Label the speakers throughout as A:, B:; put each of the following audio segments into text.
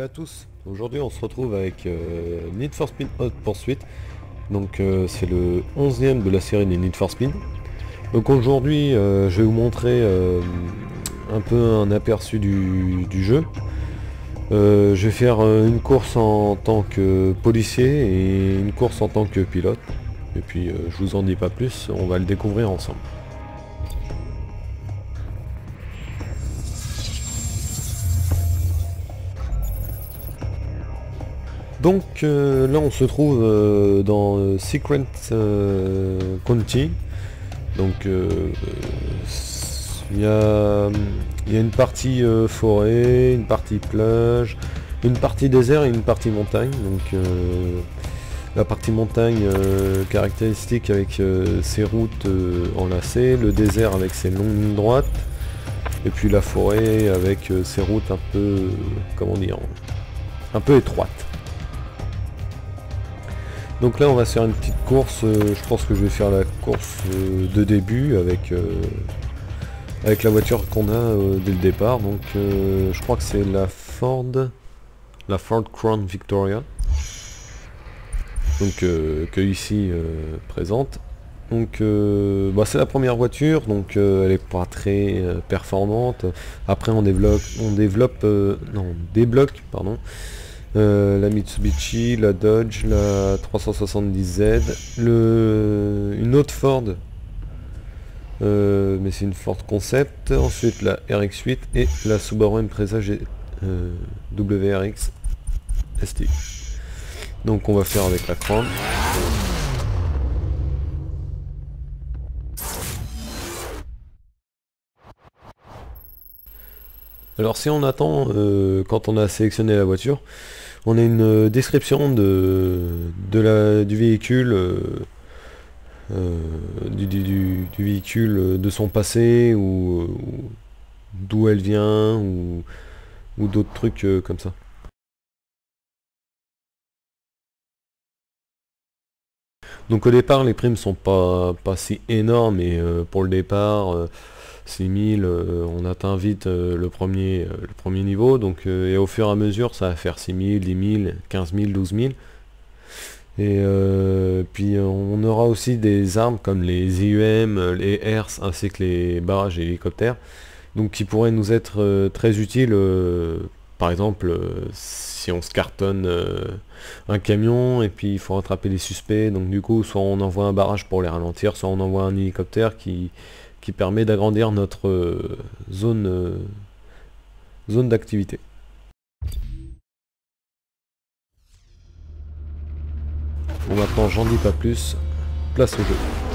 A: Salut à tous, aujourd'hui on se retrouve avec euh, Need for Speed Hot Pursuit. Donc euh, c'est le 11e de la série des Need for Speed. Donc aujourd'hui euh, je vais vous montrer un peu un aperçu du, du jeu. je vais faire une course en tant que policier et une course en tant que pilote. Et puis je vous en dis pas plus, on va le découvrir ensemble. Donc euh, là on se trouve euh, dans euh, Secret County. Donc il y a, une partie forêt, une partie plage, une partie désert et une partie montagne. Donc la partie montagne caractéristique avec ses routes enlacées, le désert avec ses longues droites, et puis la forêt avec ses routes un peu, comment dire, un peu étroites. Donc là on va faire une petite course, euh, je pense que je vais faire la course euh, de début avec, euh, avec la voiture qu'on a dès le départ. Donc je crois que c'est la Ford, la Ford Crown Victoria. Donc que ici présente. Donc bah, c'est la première voiture, donc elle est pas très performante. Après on développe, on développe, non, on débloque, pardon, euh, la Mitsubishi, la Dodge, la 370Z, le, une autre Ford, euh, mais c'est une Ford Concept, ensuite la RX-8 et la Subaru Impreza euh, WRX ST. Donc on va faire avec la Crown. Alors si on attend, quand on a sélectionné la voiture, on a une euh, description de, du véhicule, euh, euh, du, véhicule, de son passé, ou, d'où elle vient, ou, d'autres trucs comme ça. Donc au départ les primes sont pas, pas si énormes et pour le départ 6000, euh, on atteint vite euh, le, premier, euh, le premier niveau, donc et au fur et à mesure ça va faire 6000, 10000, 15000, 12000. Et puis on aura aussi des armes comme les IUM, les HERS ainsi que les barrages et hélicoptères, donc qui pourraient nous être très utiles, par exemple si on se cartonne un camion et puis il faut rattraper les suspects, donc du coup soit on envoie un barrage pour les ralentir, soit on envoie un hélicoptère qui, qui permet d'agrandir notre euh, zone, euh, zone d'activité. Bon maintenant j'en dis pas plus, place au jeu.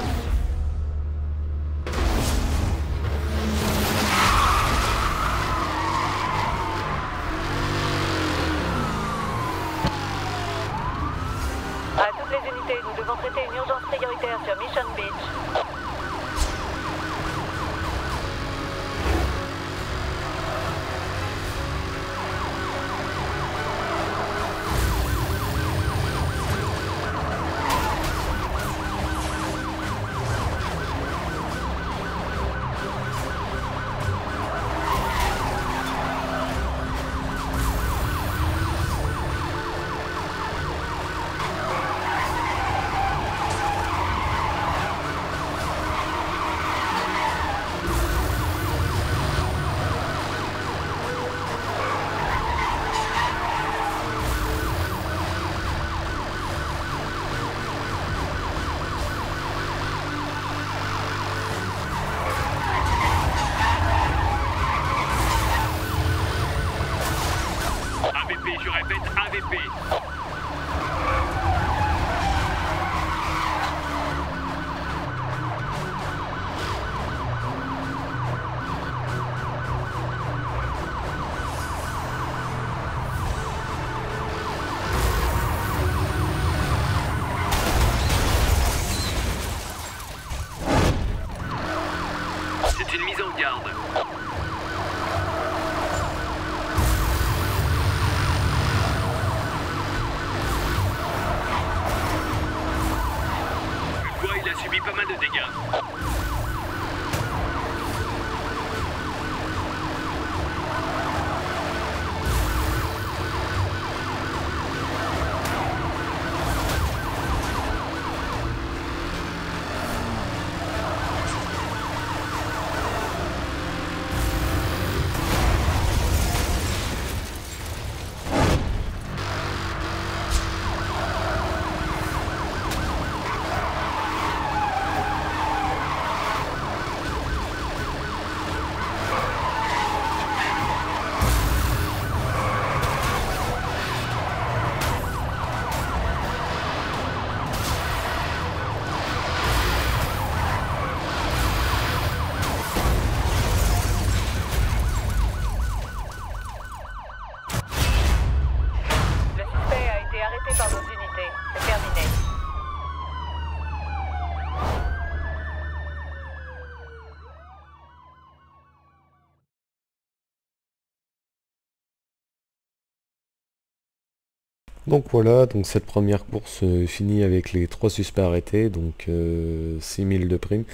A: Donc voilà, donc cette première course euh, finit avec les trois suspects arrêtés, donc 6000 de prime.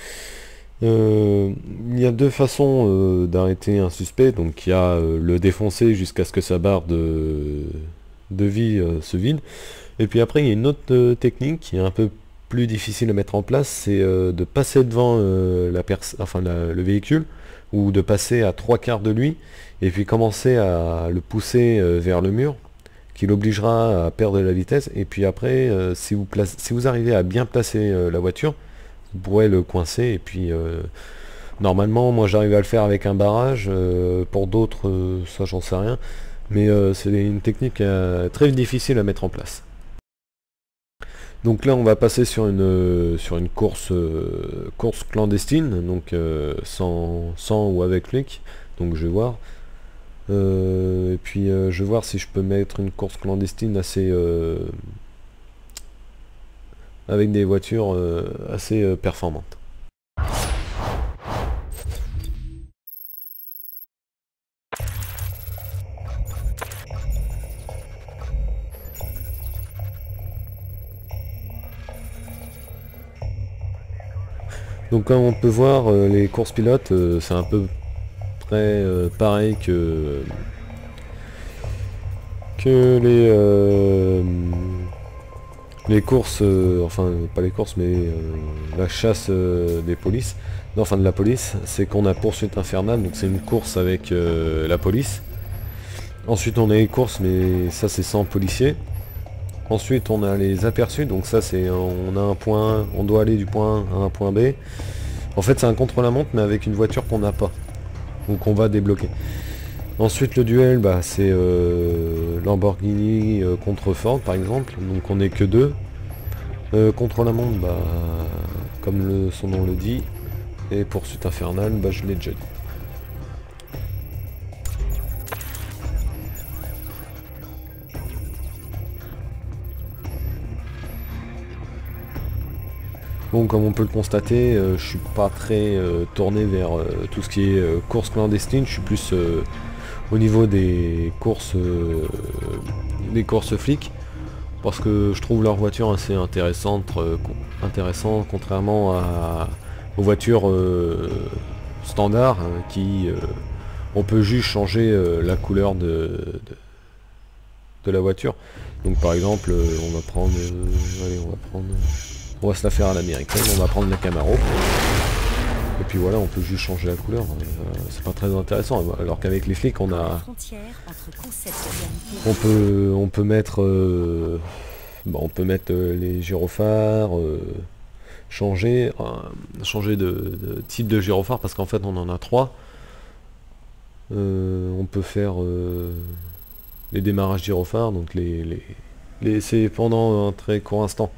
A: il y a deux façons d'arrêter un suspect, donc il y a le défoncer jusqu'à ce que sa barre de, de vie se vide, et puis après il y a une autre technique qui est un peu plus difficile à mettre en place, c'est de passer devant le véhicule, ou de passer à trois quarts de lui et puis commencer à le pousser euh, vers le mur qui l'obligera à perdre de la vitesse. Et puis après euh, si, vous si vous arrivez à bien placer euh, la voiture vous pourrez le coincer. Et puis normalement moi j'arrive à le faire avec un barrage. Pour d'autres ça j'en sais rien. Mais c'est une technique très difficile à mettre en place. Donc là on va passer sur une sur une course euh, course clandestine, donc euh, sans, sans, ou avec flic. Donc je vais voir. Euh, et puis je vais voir si je peux mettre une course clandestine assez avec des voitures assez performantes. Donc comme on peut voir, euh, les courses pilotes, euh, c'est un peu euh, pareil que, que les, les courses, enfin pas les courses, mais la chasse des polices, non, enfin de la police, c'est qu'on a poursuite infernale, donc c'est une course avec la police. Ensuite on a les courses, mais ça c'est sans policiers. Ensuite, on a les aperçus, donc ça c'est on a un point, on doit aller du point A à un point B. En fait, c'est un contre-la-montre, mais avec une voiture qu'on n'a pas, donc on va débloquer. Ensuite, le duel, bah, c'est euh, Lamborghini euh, contre Ford, par exemple, donc on n'est que deux. Euh, contre-la-montre, bah, comme son nom le dit, et poursuite infernale, bah, je l'ai déjà dit. Bon, comme on peut le constater, euh, je suis pas très euh, tourné vers euh, tout ce qui est course clandestine. Je suis plus au niveau des courses, des courses flics, parce que je trouve leur voiture assez intéressante, intéressant, contrairement aux voitures standards hein, qui on peut juste changer la couleur de, de, la voiture. Donc par exemple, on va prendre, allez, on va prendre. On va se la faire à l'américaine, on va prendre la Camaro. Et puis voilà, on peut juste changer la couleur. Euh, c'est pas très intéressant. Alors qu'avec les flics, on a. On peut, on peut mettre. Euh, on peut mettre euh, les gyrophares. changer, changer de, type de gyrophare parce qu'en fait on en a trois. on peut faire les démarrages gyrophares, donc les, les, les c'est pendant un très court instant.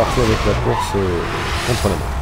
A: Parti avec la course euh, contre la main.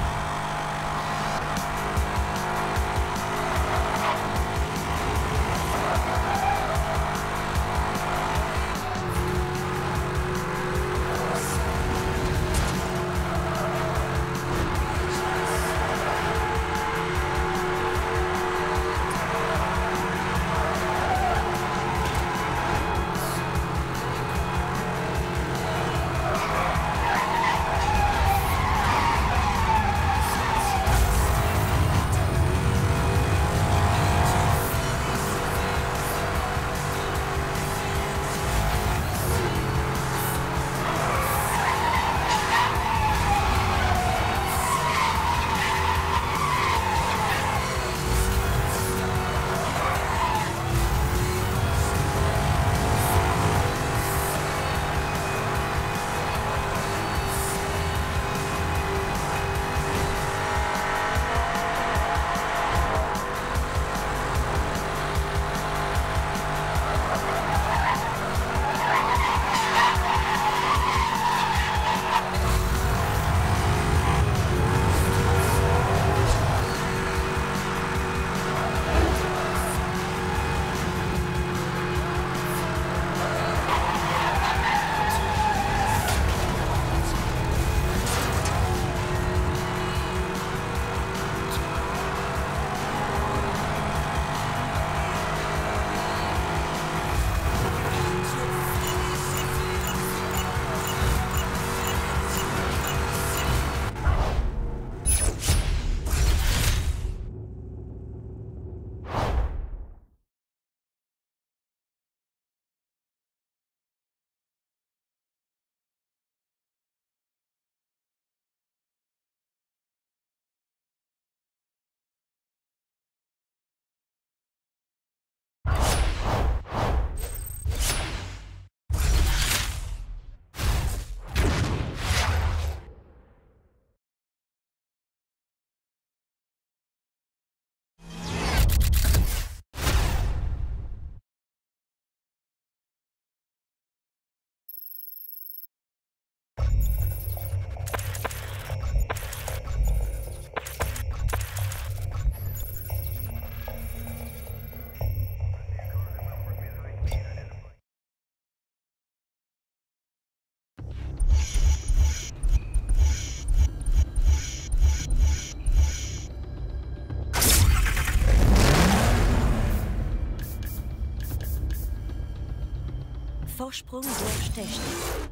B: Vorsprung durch Technik.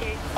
C: Le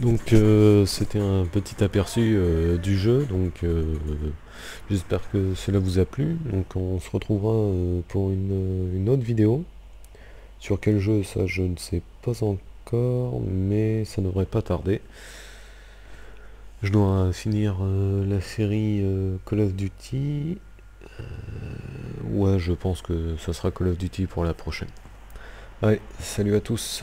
A: Donc euh, c'était un petit aperçu euh, du jeu, donc euh, j'espère que cela vous a plu. Donc on se retrouvera euh, pour une, une autre vidéo. Sur quel jeu ça je ne sais pas encore, mais ça devrait pas tarder. Je dois finir euh, la série Call of Duty. Ouais je pense que ça sera Call of Duty pour la prochaine. Allez, salut à tous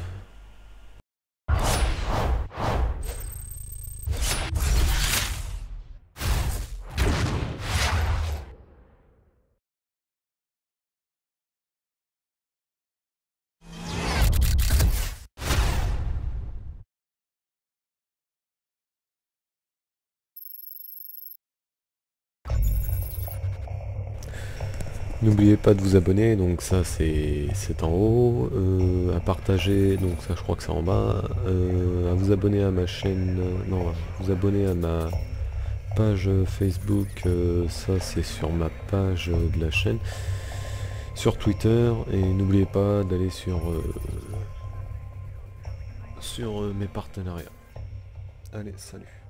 A: N'oubliez pas de vous abonner, donc ça c'est en haut, euh, à partager, donc ça je crois que c'est en bas, euh, à vous abonner à ma chaîne, euh, non, vous abonner à ma page Facebook, ça c'est sur ma page de la chaîne, sur Twitter, et n'oubliez pas d'aller sur, sur mes partenariats. Allez, salut